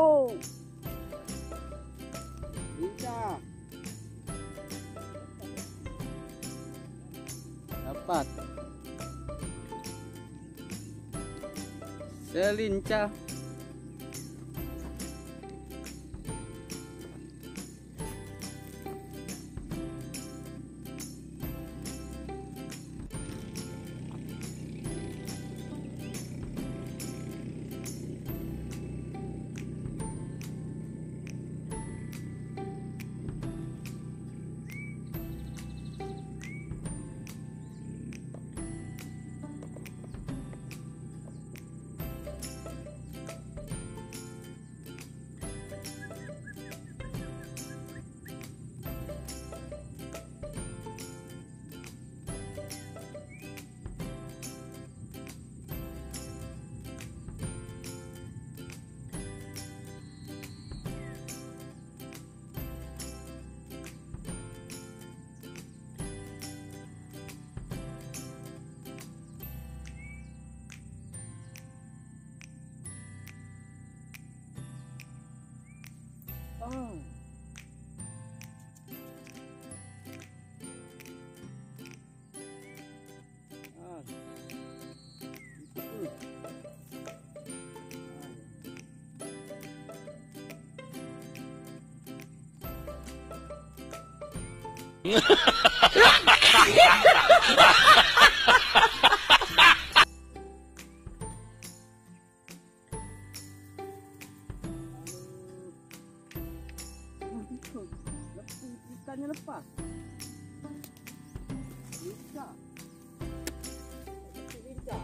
Oh. Lincah, Dapat. Selincah. 嗯。啊，嗯。嗯，哈哈哈哈哈哈！Itu. Ikannya lepas. Lincah. Lincah.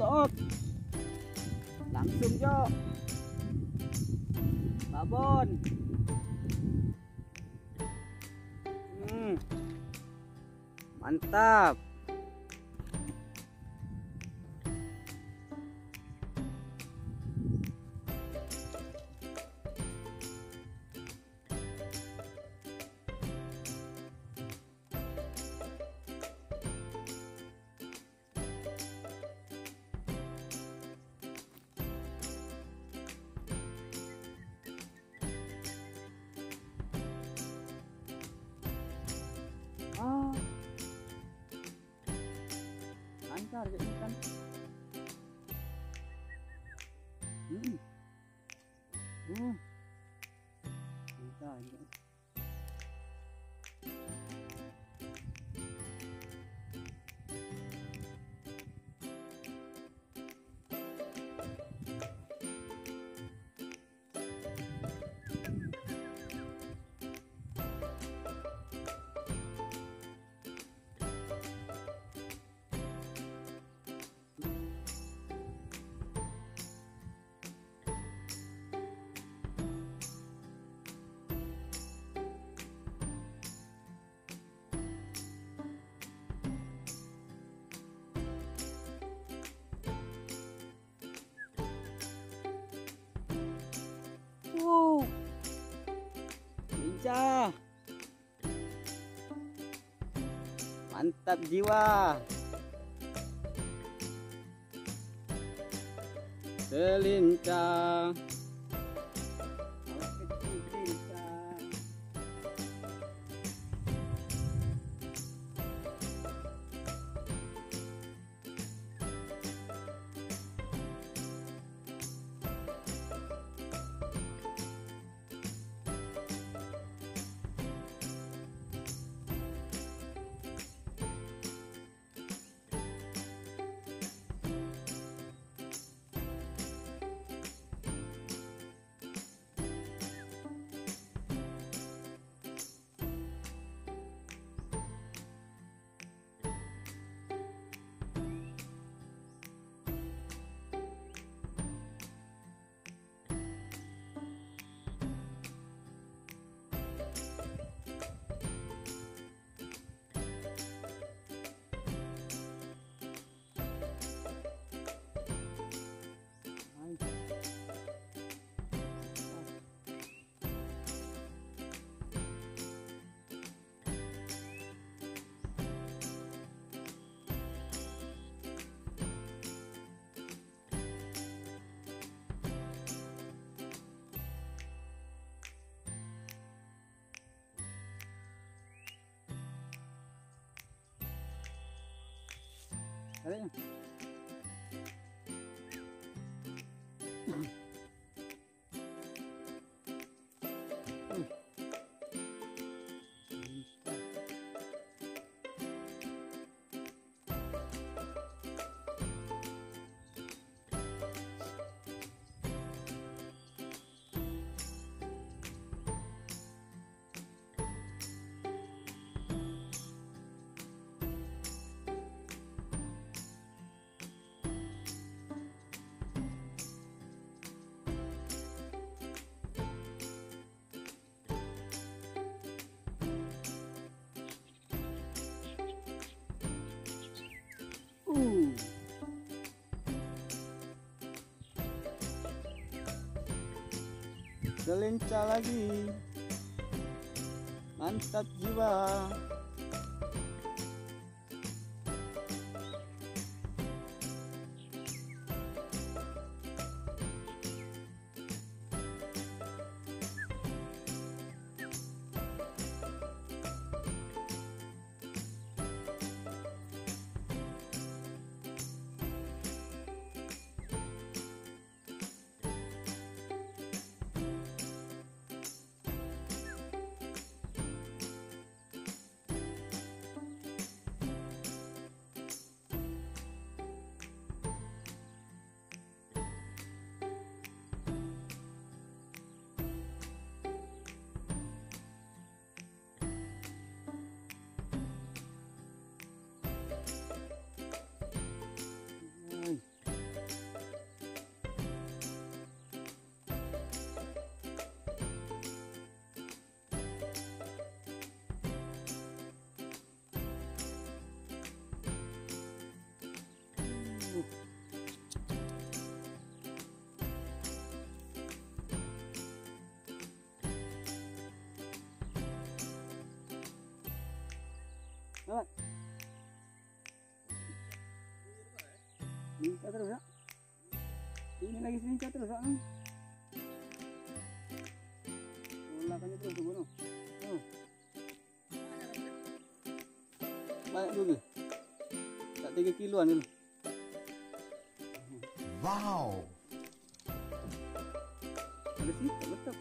Betot. Langsung jo. Babon. Hmm. Mantap. Lancar je ikan. Hmm. Mantap jiwa. Selincah. Tá hein? Selincah lagi. Mantap jiwa. Lincah terus tak? Ini lagi selincah terus tak? Mulakannya terus tu. Oh. Banyak juga. Tak 3 kiloan dulu. Wow! Ada sikat betul.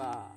Jiwa.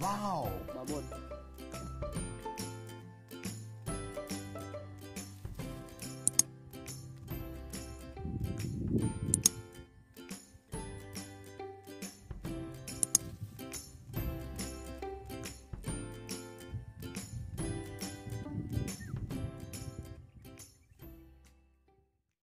Wow. babon.